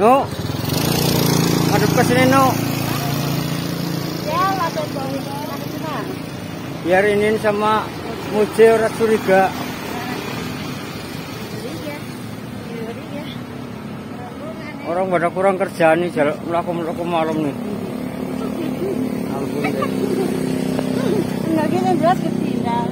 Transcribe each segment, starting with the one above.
No. Madep ke sini, No. Ya, ada ada. Biar ini sama Muce ora curiga. Orang pada kurang kerjaan nih, jalan melakukan malam nih. Deh. Enggak gini jelas ketinggal.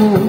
Oh.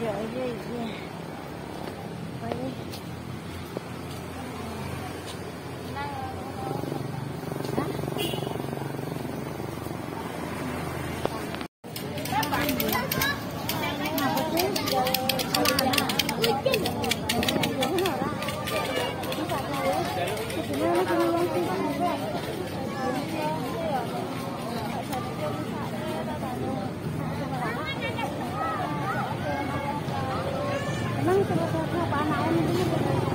两个月以这个是老板 berapa?